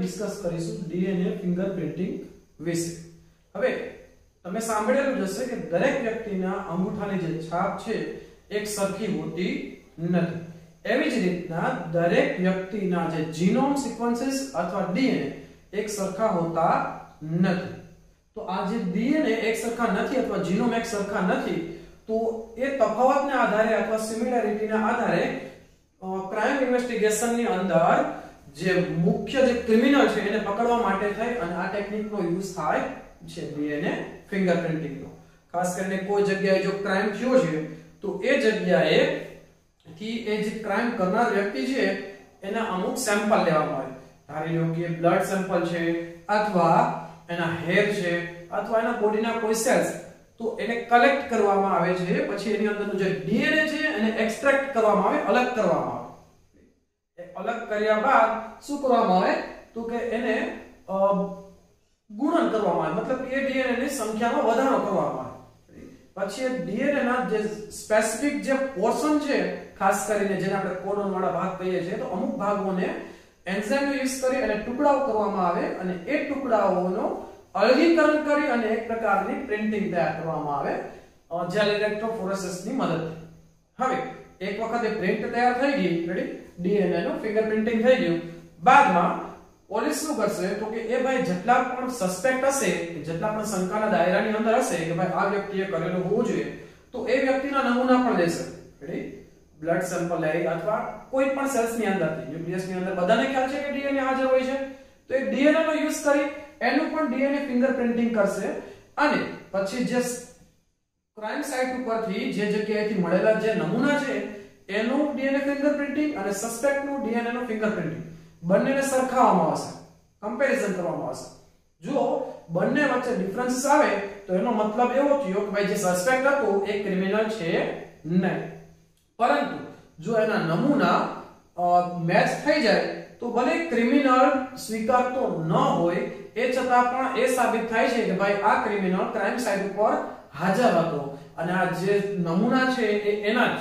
Discuss કરીશું DNA fingerprinting વિશે. હવે, તમે સાંભળેલું જ હશે કે દરેક વ્યક્તિના અંગૂઠાની જે છાપ છે, એક સરખી હોતી નથી. એવી જ રીતના દરેક વ્યક્તિના જે જીનોમ સિક્વન્સીસ અથવા ડીએનએ એક સરખા હોતા નથી. તો આ જે ડીએનએ એક સરખા નથી અથવા જીનોમ એક સરખા નથી, તો એ તફાવતને આધારે અથવા સિમિલારિટીના આધારે ક્રાઇમ ઇન્વેસ્ટિગેશનની અંદર જે મુખ્ય જે ક્રિમિનલ છે એને પકડવા માટે થઈ અને આ ટેકનિકનો યુઝ થાય છે ડીએનએ ફિંગરપ્રિન્ટિંગનો ખાસ કરીને કોઈ જગ્યાએ જો ક્રાઇમ થયો છે, તો એ જગ્યાએ થી એ જે ક્રાઇમ કરનાર વ્યક્તિ છે, એના અમુક સેમ્પલ લેવામાં આવે. ધારી લો કે બ્લડ સેમ્પલ છે, અથવા એના હેર છે, અથવા એના બોડીના કોઈ સેલ્સ તો એને કલેક્ટ કરવામાં આવે છે. પછી એની અંદરનું જે ડીએનએ છે, એને એક્સટ્રેક્ટ કરવામાં આવે, અલગ કરવામાં આવે. અલગ કર્યા બાદ શું કરવામાં આવે? તો કે એને ગુણન કરવામાં આવે. મતલબ એ ડીએનએ ની સંખ્યામાં વધારો કરવામાં આવે. પછી ડીએનએ ના જે સ્પેસિફિક જે પોર્શન છે, ખાસ કરીને જેને આપણે કોડોન વાળા ભાગ કહીએ છીએ, તો અમુક ભાગોને એન્ઝાઇમ યુઝ કરી અને ટુકડાઓ કરવામાં આવે અને એ ટુકડાઓનો અલગીકરણ કરી અને એક પ્રકારની પ્રિન્ટિંગ તૈયાર કરવામાં આવે જેલ ઇલેક્ટ્રોફોરેસિસની મદદથી. હવે એક વખત એ પ્રિન્ટ તૈયાર થઈ ગઈ રેડી ડીએનએ નું ફિંગરપ્રિન્ટિંગ થઈ ગયું. બાદમાં પોલીસ શું કરશે? તો કે એ ભાઈ જેટલા પણ સસ્પેક્ટ હશે જેટલા પણ શંકાના દાયરાની અંદર હશે, કે ભાઈ આ વ્યક્તિએ કરેલું હોવું જોઈએ, તો એ વ્યક્તિના નમૂના પણ લેશે. રેડી બ્લડ સેમ્પલ લઈ અથવા કોઈ પણ સેલ્સની અંદરથી. યુપીએસની અંદર બધાને ખ્યાલ છે કે ડીએનએ હાજર હોય છે? તો એ ડીએનએ નો યુઝ કરી, એનું પણ ડીએનએ ફિંગરપ્રિન્ટિંગ કરશે. અને પછી જે ક્રાઇમ સાઇટ ઉપરથી જે જગ્યાએથી મળેલા જે નમૂના છે, એનું ડીએનએ ફિંગરપ્રિન્ટિંગ અને સસ્પેક્ટનું ડીએનએ નું ફિંગરપ્રિન્ટિંગ બંનેને સરખાવવામાં આવશે કમ્પેરિઝન કરવામાં આવશે. જો બંને વચ્ચે ડિફરન્સીસ આવે, તો એનો મતલબ એવો થયો કે ભાઈ જે સસ્પેક્ટ હતો, એ ક્રિમિનલ છે નહીં. પરંતુ જો એના નમૂના મેચ થઈ જાય, તો ભલે ક્રિમિનલ સ્વીકારતો ન હોય, એ છતાં પણ એ સાબિત થાય છે કે ભાઈ આ ક્રિમિનલ ક્રાઇમ સાઇટ ઉપર હાજર હતો. અને આ જે નમૂના છે એ એના જ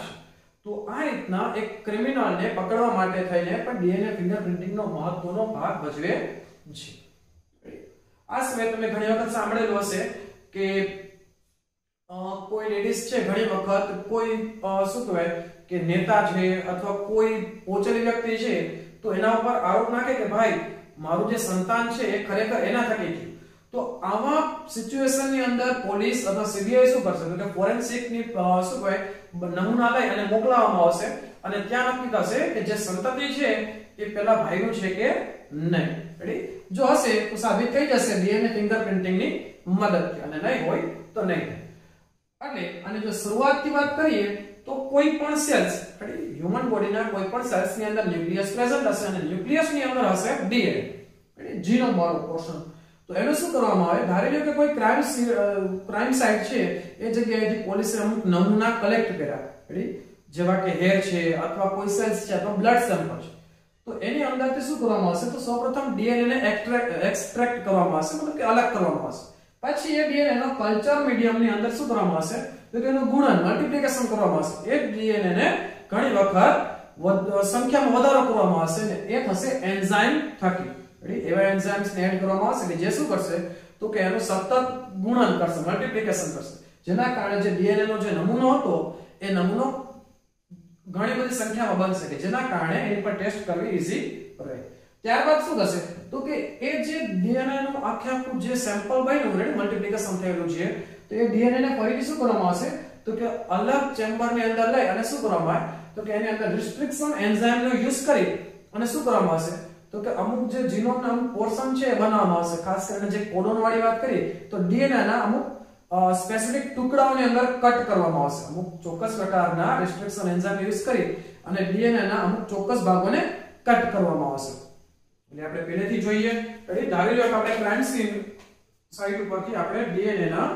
તો આ રીતના એક ક્રિમિનલને પકડવા માટે થઈને પણ ડીએનએ ફિંગરપ્રિન્ટિંગનો મહત્વનો ભાગ ભજવે છે. આ સિવાય તમે ઘણી વખત સાંભળેલું હશે કે કોઈ લેડીઝ છે ઘણી વખત કોઈ શું કહેવાય, કે નેતા છે અથવા કોઈ પોચેલી વ્યક્તિ છે, તો એના ઉપર આરોપ નાખે કે ભાઈ, મારું જે સંતાન છે એ ખરેખર એના થકી થયું તો આવા સિચ્યુએશનની અંદર પોલીસ અથવા સીબીઆઈ શું કરશે? તો કે ફોરેન્સિકની શું કહે નમૂના લઈ અને મોકલાવવામાં આવશે અને ત્યાં નક્કી થશે કે જે સંતતિ છે એ પેલા ભાઈનું છે કે નહીં. રેડી જો હશે, તો સાબિત થઈ જશે ડીએનએ ફિંગરપ્રિન્ટિંગની મદદથી. અને નહીં હોય, તો નહીં એટલે, અને જો શરૂઆતની વાત કરીએ, તો કોઈ પણ સેલ્સ હ્યુમન બોડીના કોઈ પણ સેલ્સની અંદર ન્યુક્લિયસ પ્રેઝન્ટ હશે અને ન્યુક્લિયસની અંદર હશે ડીએનએ જીનોમ વાળો પોર્શન તો એનું શું કરવામાં આવે? ધારી લો કે કોઈ ક્રાઇમ ક્રાઇમ સાઇટ છે, એ જગ્યાએથી પોલીસે અમુક નમૂના કલેક્ટ કર્યા. જેવા કે હેર છે, અથવા કોઈ સેલ્સ છે, અથવા બ્લડ સેમ્પલ છે. તો એની અંદરથી શું કરવામાં આવશે? તો સૌપ્રથમ ડીએનએ ને એક્સટ્રેક્ટ કરવામાં આવશે, મતલબ કે અલગ કરવામાં આવશે. પછી એ ડીએનએ નો કલ્ચર મીડિયમની અંદર શું કરવામાં આવશે? તો કે એનું ગુણન મલ્ટીપ્લિકેશન કરવામાં આવશે. એક ડીએનએ ને ઘણી વખત સંખ્યામાં વધારો કરવામાં આવશે ને એ થશે એન્ઝાઇમ થકી એવા એન્ઝાઇમ્સ ને એડ કરવામાં આવશે કે જે શું કરશે? તો કે એનું સતત ગુણન કરશે મલ્ટીપ્લિકેશન કરશે. જેના કારણે જે ડીએનએ નો જે નમૂનો હતો, એ નમૂનો ઘણી બધી સંખ્યામાં બનશે કે જેના કારણે એની પર ટેસ્ટ કરવી ઈઝી રહે. ત્યારબાદ શું થશે? તો કે એ જે ડીએનએ નું આખે આખું જે સેમ્પલ બન્યું રેડી મલ્ટીપ્લિકેશન થયેલું છે. તો એ ડીએનએ ને ફરીથી શું કરવામાં આવશે? તો કે અલગ ચેમ્બરની અંદર લઈ અને શું કરવામાં આવે? તો કે એની અંદર રિસ્ટ્રિક્શન એન્ઝાઇમ નો યુઝ કરી અને શું કરવામાં આવશે? તો કે અમુક જે જીનોમ ના અમુક પોર્શન છે એ બનાવવામાં આવશે. ખાસ કરીને જે કોડોન વાળી વાત કરીએ, તો ડીએનએ ના અમુક સ્પેસિફિક ટુકડાઓની અંદર કટ કરવામાં આવશે. અમુક ચોક્કસ પ્રકારના રિસ્ટ્રિક્શન એન્ઝાઇમ યુઝ કરી અને ડીએનએ ના અમુક ચોક્કસ ભાગોને કટ કરવામાં આવશે. એટલે આપણે પહેલેથી જોઈએ. એટલે ધારી લો કે આપણે ક્રાઇમ સીન સાઇટ ઉપરથી આપણે ડીએનએ ના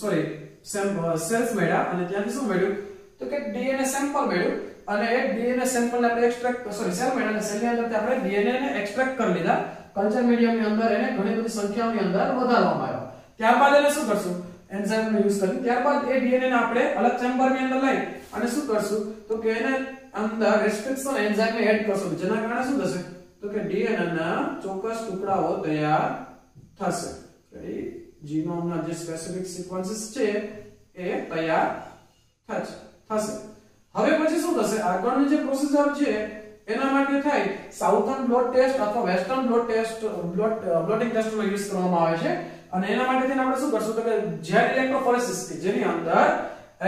સોરી સેલ્સ મેળ્યા અને ત્યાંથી શું મેળ્યું? તો કે ડીએનએ સેમ્પલ મેળવ્યું અને ડીએનએ સેમ્પલ ને આપણે એક્સટ્રેક્ટ સોરી સેલ મેળવ્યા સેલની સેલ અંદર આપણે ડીએનએ ને એક્સટ્રેક્ટ કરી લીધા. કલ્ચર મીડિયમની અંદર એને ઘણી બધી સંખ્યાઓની અંદર વધારવામાં આવ્યા. ત્યારબાદ એને શું કરશું? એન્ઝાઇમ નો યુઝ કરી ત્યારબાદ એ ડીએનએ ને આપણે અલગ ચેમ્બરની અંદર લઈ અને શું કરશું? તો કે એને અંદર રેસ્ટ્રિક્શન એન્ઝાઇમ એડ કરશું. જેના કારણે શું થશે? તો કે ડીએનએ ના ચોક્કસ ટુકડાઓ તૈયાર થશે. જીનોમના જે સ્પેસિફિક સિક્વન્સીસ છે, એ તૈયાર થશે. થશે. હવે પછી શું થશે? આગળની જે પ્રોસીજર છે, એના માટે થાય સાઉથર્ન બ્લોટ ટેસ્ટ અથવા western blot test blot blotting ટેસ્ટનો યુઝ કરવામાં આવે છે. અને એના માટે થઈને આપણે શું કરશું? તો કે જેલ ઇલેક્ટ્રોફોરેસિસ કે જેની અંદર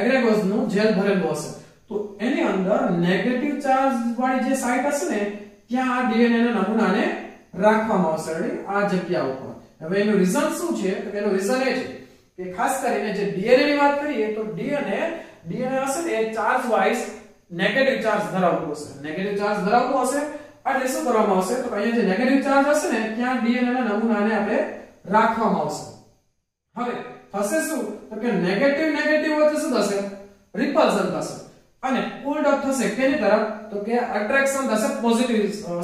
એગ્રેગોઝનું જેલ ભરેલું હશે. તો એની અંદર નેગેટિવ ચાર્જ વાળી જે સાઇટ હશે ને, ત્યાં આ ડીએનએ ના નમૂનાને રાખવામાં આવશે. આ જગ્યા ઉપર. હવે એનું રીઝન શું છે? તો એનું રીઝન એ છે કે ખાસ કરીને જે ડીએનએ ની વાત કરીએ, તો ડીએનએ ડીએનએ હશે ને એ ચાર્જ વાઇઝ નેગેટિવ ચાર્જ ધરાવતું હશે. નેગેટિવ ચાર્જ ધરાવતું હશે એટલે શું કરવામાં આવશે. તો અહીંયા જે નેગેટિવ ચાર્જ હશે ને, ત્યાં ડીએનએ ના નમૂનાને આપણે રાખવામાં આવશે. હવે, થશે શું? તો કે નેગેટિવ નેગેટિવ વચ્ચે શું થશે? રિપલ્ઝન થશે. અને પુલ્ડ અપ થશે કેની તરફ? તો કે અટ્રેક્શન થશે પોઝિટિવ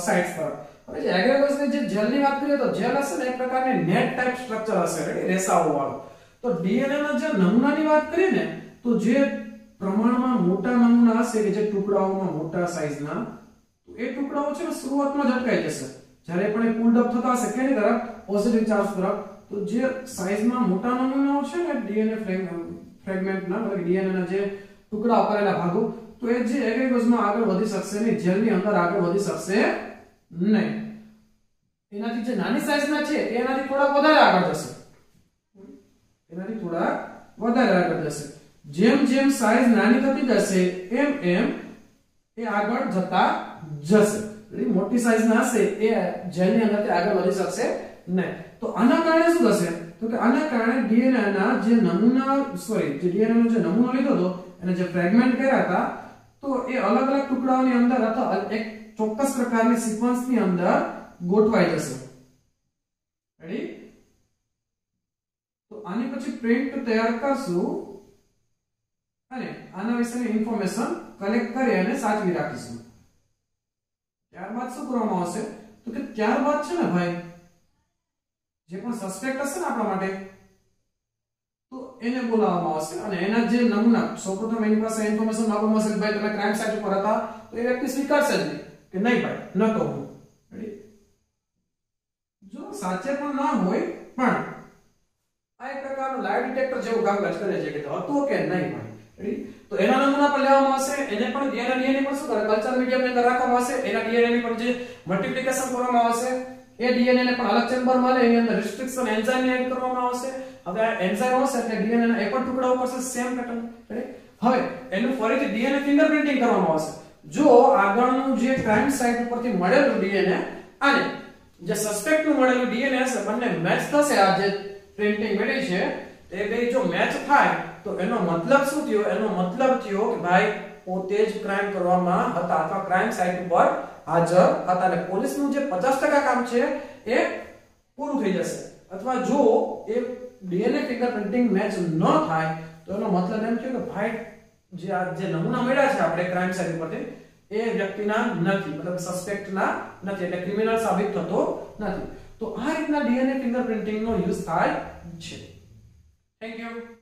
સાઇડ્સ તરફ. હવે જે એગ્રેગોસ જે જેલની વાત કરીએ તો જેલ હશે ને, એક પ્રકારની નેટ ટાઈપ સ્ટ્રક્ચર હશે રેસાઓ વાળો. તો ડીએનએ ના જે નમૂનાની વાત કરીએ ને, તો જે પ્રમાણમાં મોટા નમૂના હશે કે જે ટુકડાઓમાં મોટા સાઈઝના તો એ ટુકડાઓ છે ને શરૂઆતમાં જ અટકાઈ જશે. જ્યારે પણ એ પુલ્ડ અપ થતા હશે. કેની તરફ? પોઝિટિવ ચાર્જ તરફ. તો જે સાઈઝમાં મોટા નમૂનાઓ છે ને ડીએનએ ફ્રેગમેન્ટના મતલબ ડીએનએ જે ટુકડા કરેલા ભાગો, તો એ જે એગ્રીગોઝમાં આગળ વધી શકશે નહીં. જેલની અંદર આગળ વધી શકશે નહીં. એનાથી જે નાની સાઈઝના છે, એનાથી થોડા વધારે આગળ જશે. એનાથી થોડા વધારે આગળ જશે. જેમ જેમ સાઈઝ નાની થતી જશે, એમ એમ એ આગળ જતા જશે. એટલે મોટી સાઈઝના હશે, એ જેલની અંદરથી આગળ વધી શકશે નહીં. તો આના કારણે શું થશે? તો કે આના કારણે ડીએનએ ના જે નમૂના સોરી જે ડીએનએ નો જે નમૂનો લીધો હતો, એને જે ફ્રેગમેન્ટ કર્યા હતા, તો એ અલગ અલગ ટુકડાઓની અંદર અથવા એક ચોક્કસ પ્રકારની સિક્વન્સની અંદર ગોઠવાઈ જશે. રેડી તો આની પછી પ્રિન્ટ તૈયાર કરશું. અને આના વિશેની ઇન્ફોર્મેશન કલેક્ટ કરી અને સાચવી રાખીશું. ત્યારબાદ શું કરવામાં આવશે? તો કે ત્યારબાદ છે ને ભાઈ, જે પણ સસ્પેક્ટ હશે ને આપણા માટે, તો એને બોલાવવામાં આવશે અને એના જે નમૂના, સૌપ્રથમ એની પાસે ઇન્ફોર્મેશન આપવામાં આવશે ભાઈ તમે ક્રાઇમ સાઇટ ઉપર હતા, તો એ વ્યક્તિ સ્વીકારશે જ કે નહીં ભાઈ, ન તો જો સાચે પણ ના હોય, પણ આ એક પ્રકારનું લાઈવ ડિટેક્ટર જેવું કામકાજ કરે છે કે હતો કે નહીં તો એના નમૂના પણ લેવામાં આવશે. એને પણ એના ડીએનએ પણ શું કરે? કલ્ચર મીડિયમની અંદર રાખવામાં આવશે. એના ડીએનએ ની પણ જે મલ્ટીપ્લિકેશન કરવામાં આવશે, એ ડીએનએ ને પણ અલગ ચેમ્બરમાં લે. એની અંદર રિસ્ટ્રિક્શન એન્ઝાઇમ એડ કરવામાં આવશે. હવે આ એન્ઝાઇમ હશે એટલે ડીએનએ ના એ પણ ટુકડા ઉપર છે સેમ પેટર્ન હવે એનું ફરીથી ડીએનએ ફિંગરપ્રિન્ટિંગ કરવામાં આવશે. જો આગળનું જે ક્રાઇમ સાઇટ ઉપરથી મળેલું ડીએનએ અને જે સસ્પેક્ટનું મળેલું ડીએનએ હશે, બંને મેચ થશે આ જે પ્રિન્ટિંગ મળી છે એ બે જો મેચ થાય, તો એનો મતલબ શું થયો? એનો મતલબ થયો કે ભાઈ, પોતે જ ક્રાઇમ કરવામાં હતા અથવા ક્રાઇમ સાઇટ ઉપર હાજર હતા અને પોલીસનું જે 50% કામ છે એ પૂરું થઈ જશે. અથવા જો એ ડીએનએ ફિંગરપ્રિન્ટિંગ મેચ ન થાય, તો એનો મતલબ એમ થયો કે ભાઈ, જે આ જે નમૂના મળ્યા છે આપણે ક્રાઇમ સાઇટ ઉપરથી, એ વ્યક્તિના નથી, મતલબ સસ્પેક્ટના નથી, એટલે ક્રિમિનલ સાબિત થતો નથી. તો આ રીતના ડીએનએ ફિંગરપ્રિન્ટિંગનો યુઝ થાય છે. Thank you.